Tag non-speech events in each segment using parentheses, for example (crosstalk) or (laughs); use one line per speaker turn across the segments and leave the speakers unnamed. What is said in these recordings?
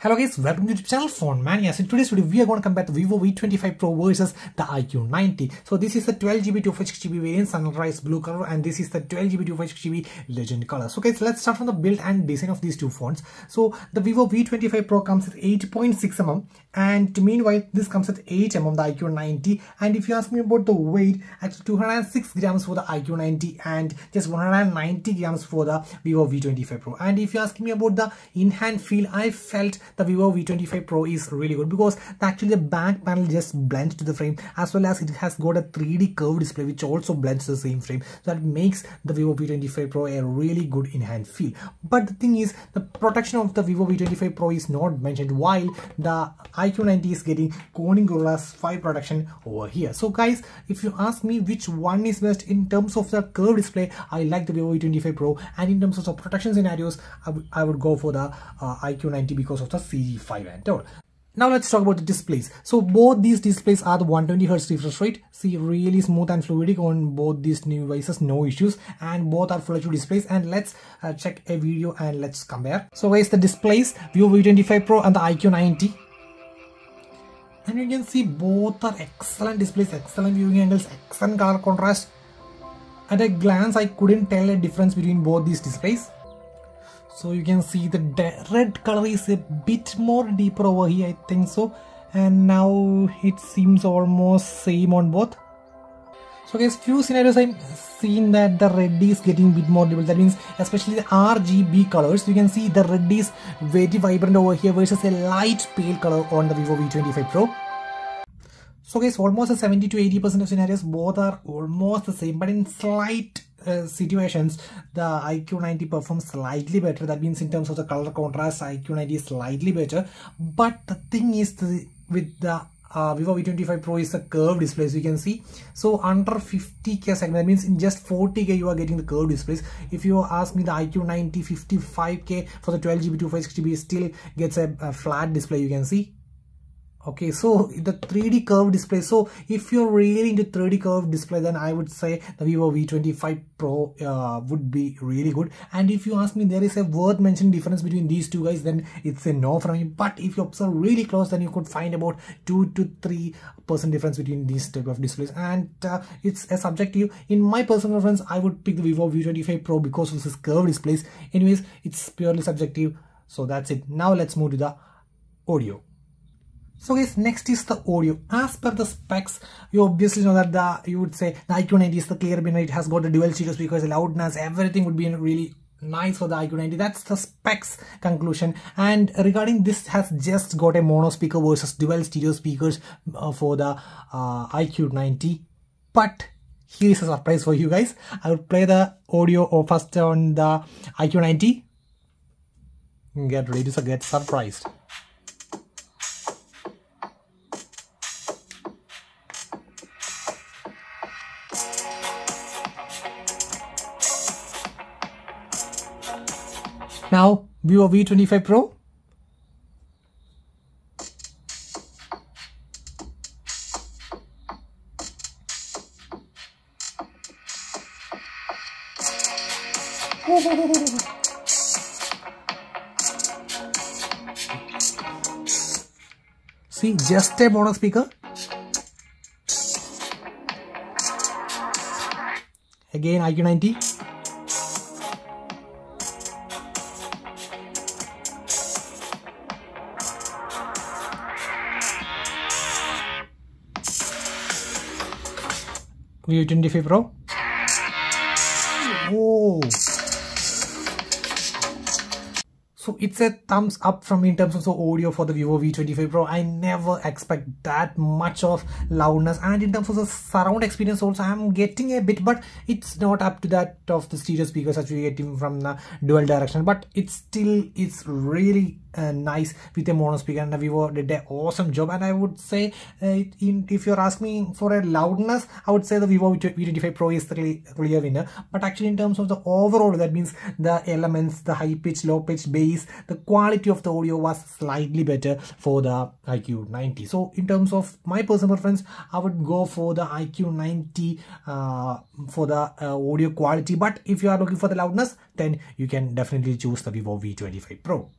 Hello guys, welcome to the channel Phone Manias. In today's video, we are going to compare the Vivo V25 Pro versus the iQOO 9T. So this is the 12GB 256GB variant sunrise blue color and this is the 12GB 256GB legend color. So guys, let's start from the build and design of these two phones. So the Vivo V25 Pro comes with 8.6mm and meanwhile this comes with 8mm of the iQOO 9T and if you ask me about the weight, actually 206 grams for the iQOO 9T and just 190 grams for the Vivo V25 Pro. And if you ask me about the in-hand feel, I felt the Vivo V25 Pro is really good because actually the back panel just blends to the frame as well as it has got a 3D curved display which also blends the same frame. So that makes the Vivo V25 Pro a really good in-hand feel. But the thing is the protection of the Vivo V25 Pro is not mentioned. While the iQOO 9T is getting Corning Gorillaz 5 protection over here so guys if you ask me which one is best in terms of the curved display I like the Vivo V25 Pro and in terms of the protection scenarios I, would go for the uh, iQOO 9T because of the CG5 and all. Now let's talk about the displays. So both these displays are the 120Hz refresh rate. See really smooth and fluidic on both these new devices, no issues. And both are Full HD displays. And let's uh, check a video and let's compare. So guys, the displays, Vivo V25 Pro and the iQOO 9T and you can see both are excellent displays excellent viewing angles excellent color contrast. At a glance i couldn't tell a difference between both these displays. So you can see the red color is a bit more deeper over here I think so. And now it seems almost same on both so guys few scenarios I'm seen that the red is getting a bit more deep that means especially the RGB colors you can see the red is very vibrant over here versus a light pale color on the Vivo V25 Pro. So guys almost a 70 to 80 percent of scenarios both are almost the same but in slight uh, situations the iQOO 9T performs slightly better. That means in terms of the color contrast iQOO 9T is slightly better. But the thing is the, with the uh, Vivo V25 Pro is a curved display as you can see. So under 50k segment that means in just 40k you are getting the curved displays. If you ask me the iQOO 9T 55k for the 12GB 256GB still gets a, a flat display you can see okay so the 3d curve display so if you're really into 3d curve display then i would say the vivo v25 pro uh, would be really good. And if you ask me there is a worth mentioning difference between these two guys then it's a no from me. But if you observe really close then you could find about 2 to 3 percent difference between these type of displays. And uh, it's a subjective in my personal preference i would pick the vivo v25 pro because of this curved displays. Anyways it's purely subjective. So that's it. Now let's move to the audio so guys, next is the audio. As per the specs, you obviously know that the you would say the iQOO 9T is the clear winner. It has got the dual stereo speakers, loudness, everything would be really nice for the iQOO 9T. that's the specs conclusion and regarding this has just got a mono speaker versus dual stereo speakers uh, for the uh, iQOO 9T but here is a surprise for you guys i will play the audio first on the iQOO 9T. get ready to get surprised Now Vivo V25 Pro. (laughs) See, just a mono speaker. Again, iQOO 9T. V25 Pro. Oh. So it's a thumbs up from in terms of the audio for the Vivo V25 Pro. I never expect that much of loudness and in terms of the surround experience also I'm getting a bit but it's not up to that of the stereo speakers that we getting from the dual direction but it still is really uh, nice. With a mono speaker and the Vivo did an awesome job. And I would say uh, in, if you're asking for a loudness I would say the Vivo V25 Pro is the clear winner. But actually in terms of the overall that means the elements the high pitch low pitch bass the quality of the audio was slightly better for the iQOO 9T so in terms of my personal preference I would go for the iQOO 9T uh, for the uh, audio quality. But if you are looking for the loudness then you can definitely choose the Vivo V25 Pro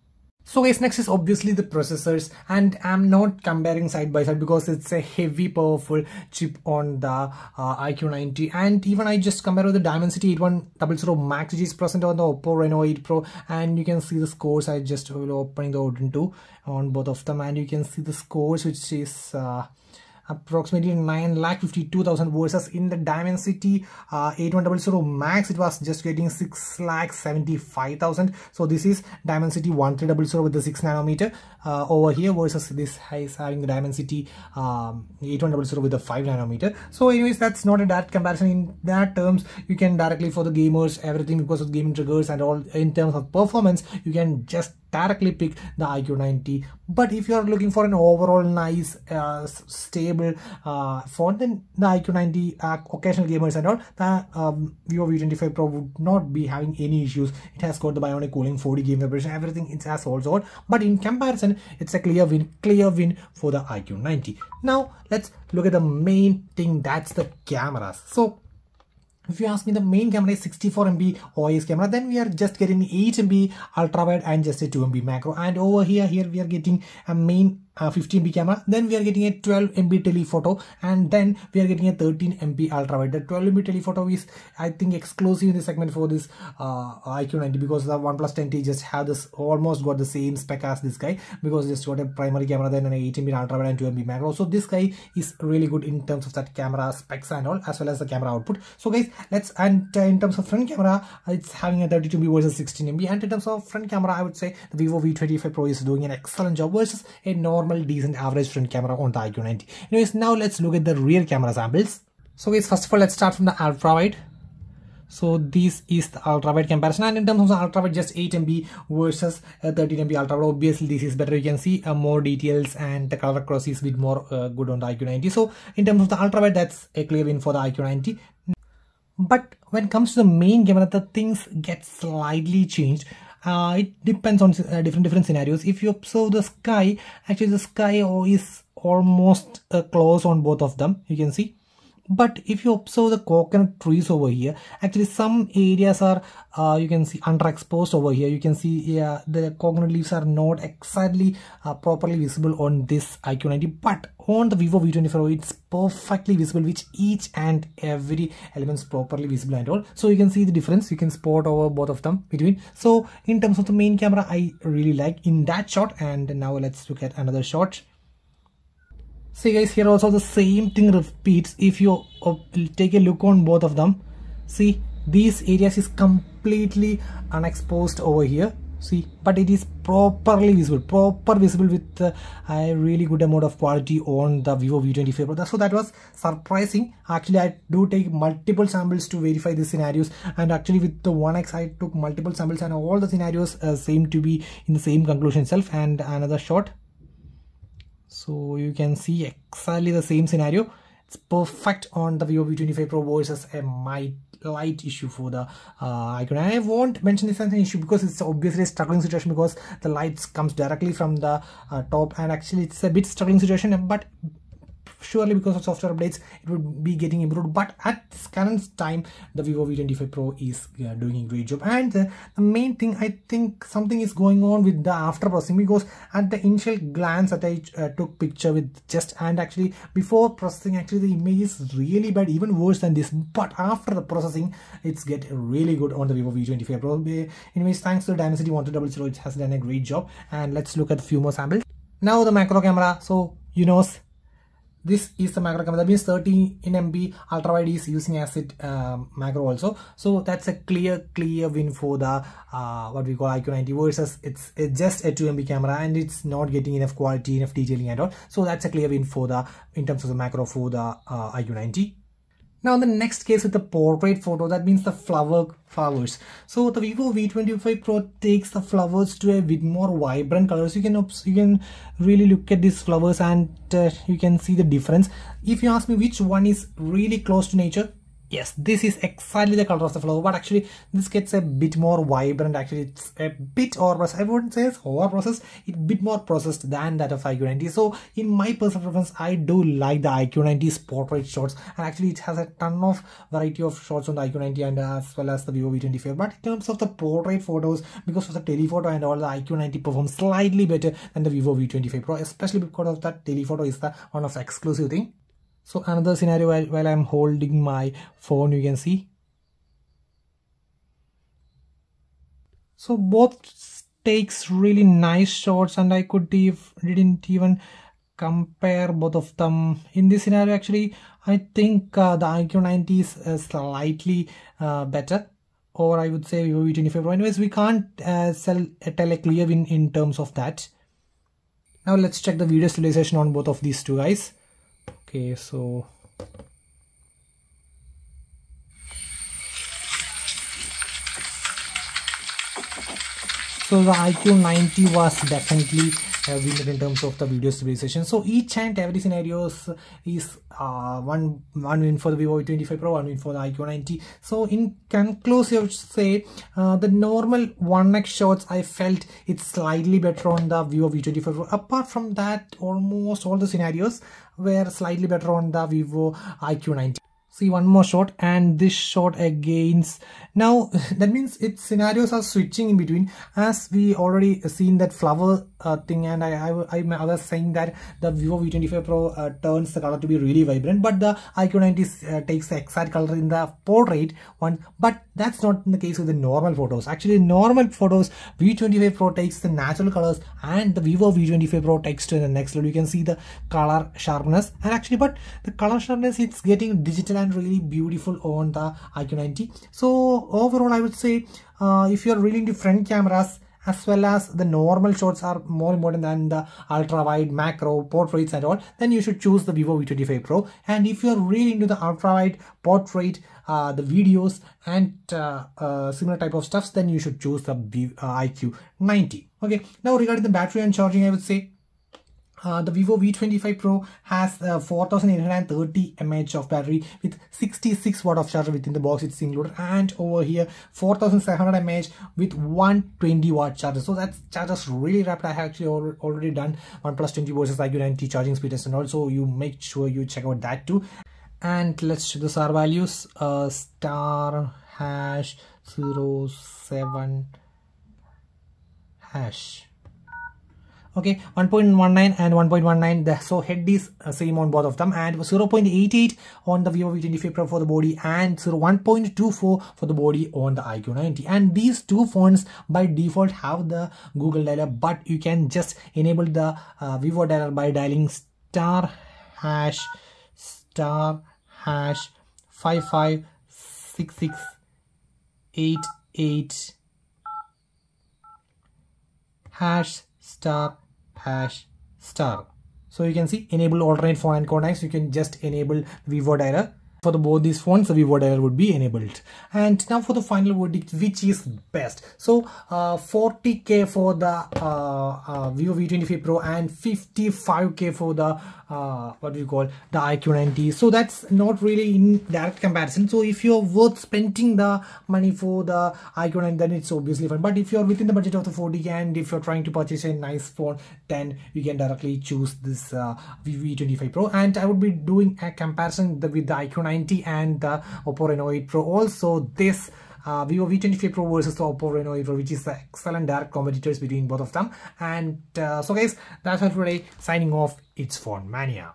So guys, next is obviously the processors and I'm not comparing side by side because it's a heavy powerful chip on the uh, iQOO 9T and even I just compare with the Dimensity 8100 Max which is present on the Oppo Reno 8 Pro. And you can see the scores. I just will opening the AnTuTu on both of them. And you can see the scores which is uh, approximately 9 lakh 52,000 versus in the Dimensity uh, 8100 Max it was just getting 6 lakh 75,000 so this is Dimensity 1300 with the 6 nanometer uh, over here versus this is having the Dimensity um, 8100 with the 5 nanometer. So anyways that's not a direct comparison in that terms. You can directly for the gamers everything because of gaming triggers and all in terms of performance you can just directly pick the iQOO 9T but if you are looking for an overall nice uh, stable uh, phone then the iQOO 9T uh, occasional gamers and all the um, Vivo V25 Pro would not be having any issues. It has got the bionic cooling 40 game vibration everything it has also but in comparison it's a clear win clear win for the iQOO 9T now let's look at the main thing that's the cameras. So if you ask me the main camera is 64 MB OIS camera. Then we are just getting 8 MB ultra wide and just a 2 MB macro. And over here here we are getting a main uh, 50 MB camera. Then we are getting a 12 MB telephoto and then we are getting a 13 MP ultra wide the 12 MB telephoto is I think exclusive in the segment for this uh, iQOO 9T because the OnePlus 10T just have this almost got the same spec as this guy because just got a primary camera then an 8 MP ultra wide and 2 MP macro. So this guy is really good in terms of that camera specs and all as well as the camera output. So guys let's and uh, in terms of front camera it's having a 32 MB versus 16 MB and in terms of front camera I would say the Vivo V25 Pro is doing an excellent job versus a normal normal decent average front camera on the iQOO 9T anyways now let's look at the rear camera samples. So guys first of all let's start from the ultra wide. So this is the ultra wide comparison. And in terms of the ultra wide just 8 MB versus uh, 13 MB ultra wide. Obviously this is better. You can see uh, more details and the color cross is a bit more uh, good on the iQOO 9T so in terms of the ultra wide that's a clear win for the iQOO 9T but when it comes to the main camera the things get slightly changed uh, it depends on uh, different different scenarios. If you observe the sky actually the sky is almost uh, close on both of them. You can see but if you observe the coconut trees over here actually some areas are uh, you can see underexposed over here. You can see yeah the coconut leaves are not exactly uh, properly visible on this iQOO 9T but on the Vivo V24 it's perfectly visible which each and every elements properly visible and all. So you can see the difference. You can spot over both of them between. So in terms of the main camera I really like in that shot. And now let's look at another shot see guys here also the same thing repeats. If you uh, take a look on both of them see these areas is completely unexposed over here. See but it is properly visible proper visible with uh, a really good amount of quality on the vivo v25 Pro. so that was surprising. Actually i do take multiple samples to verify the scenarios. And actually with the 1x i took multiple samples and all the scenarios uh, seem to be in the same conclusion itself. And another shot so you can see exactly the same scenario. It's perfect on the vivo v25 pro versus a might light issue for the uh, icon. And i won't mention this as an issue because it's obviously a struggling situation because the lights comes directly from the uh, top and actually it's a bit struggling situation but surely because of software updates it would be getting improved. But at this current time the vivo v25 pro is uh, doing a great job. And uh, the main thing i think something is going on with the after processing because at the initial glance that i uh, took picture with just and actually before processing actually the image is really bad even worse than this. But after the processing it's get really good on the vivo v25 pro. Anyways thanks to dimensity 1200 it has done a great job. And let's look at a few more samples. Now the macro camera. So you know this is the macro camera. That means 30 in MB ultra wide is using acid um, macro also. So that's a clear clear win for the uh, what we call iQOO 9T versus it's, it's just a 2 MB camera and it's not getting enough quality enough detailing at all. So that's a clear win for the in terms of the macro for the uh, iQOO 9T now the next case with the portrait photo, that means the flower flowers. So the Vivo V25 Pro takes the flowers to a bit more vibrant colors. You can you can really look at these flowers and uh, you can see the difference. If you ask me which one is really close to nature, yes this is exactly the color of the flower but actually this gets a bit more vibrant. Actually it's a bit over processed i wouldn't say it's over processed it's a bit more processed than that of iQOO 9T so in my personal preference i do like the iQOO 9T's portrait shots and actually it has a ton of variety of shots on the iQOO 9T and as well as the vivo v25 but in terms of the portrait photos because of the telephoto and all the iQOO 9T performs slightly better than the vivo v25 pro especially because of that telephoto is the one of the exclusive thing so another scenario while, while i'm holding my phone you can see. So both takes really nice shots and i could if didn't even compare both of them. In this scenario actually i think uh, the iQOO 9T is uh, slightly uh, better. Or i would say vivo v25 pro. Anyways we can't uh, sell tell a clear win in terms of that. Now let's check the video stabilization on both of these two guys okay so so the iQOO 9T was definitely a winner in terms of the video stabilization. So each and every scenarios is uh, one one win for the Vivo V25 Pro one win for the iQOO 9T so in conclusive I would say uh, the normal 1x shots I felt it's slightly better on the Vivo V25 Pro. Apart from that almost all the scenarios were slightly better on the Vivo iQOO 9T see one more shot and this shot against now (laughs) that means its scenarios are switching in between. As we already seen that flower uh, thing and I, I, I was saying that the Vivo V25 Pro uh, turns the color to be really vibrant but the iQOO 9T uh, takes the exact color in the portrait one but that's not in the case with the normal photos. Actually normal photos V25 Pro takes the natural colors and the Vivo V25 Pro takes to the next level. You can see the color sharpness and actually but the color sharpness it's getting digital and really beautiful on the iQOO 9T so overall I would say uh, if you're really into front cameras as well as the normal shots are more important than the ultra wide macro portraits and all then you should choose the vivo v25 pro. And if you're really into the ultra wide portrait uh, the videos and uh, uh, similar type of stuffs then you should choose the uh, iQOO 9T okay. Now regarding the battery and charging i would say uh, the Vivo V25 Pro has uh, 4830 mAh of battery with 66 watt of charger within the box. It's included and over here 4700 mAh with 120 watt charger. So that charges really rapid. I have actually al already done OnePlus 10T versus iQOO 9T charging speed and also you make sure you check out that too. And let's check the SAR values. Uh, star hash 07 hash okay 1.19 and 1.19 the so head is uh, same on both of them. And 0.88 on the vivo v25 pro for the body and 1.24 for the body on the iQOO 9T and these two phones by default have the google dialer but you can just enable the uh, vivo dialer by dialing star hash star hash 556688 hash star hash star so you can see enable alternate and contacts you can just enable vivo dialer for the both these phones the vivo dialer would be enabled. And now for the final verdict which is best. So uh, 40k for the uh, uh, vivo v25 pro and 55k for the uh, what do you call the iQOO 9T so that's not really in direct comparison. So if you're worth spending the money for the iQOO 9T then it's obviously fine. But if you're within the budget of the 40k and if you're trying to purchase a nice phone then you can directly choose this uh, v25 pro. And i would be doing a comparison with the iQOO 9T and the oppo reno 8 pro also this uh, Vivo V25 Pro versus the Oppo Reno 8 Pro which is the excellent direct competitors between both of them and uh, so guys that's all for today signing off it's phone mania